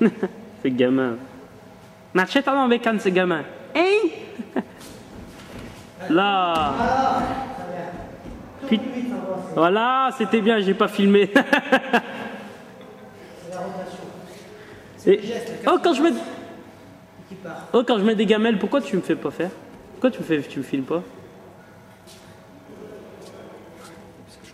ces gamins. Marchez ton avec quand ces gamins. Hein? Là. Voilà, c'était bien, j'ai pas filmé. Et... Oh, quand je mets. Oh, quand je mets des gamelles, pourquoi tu me fais pas faire? Pourquoi tu me, fais... tu me filmes pas? Parce que je.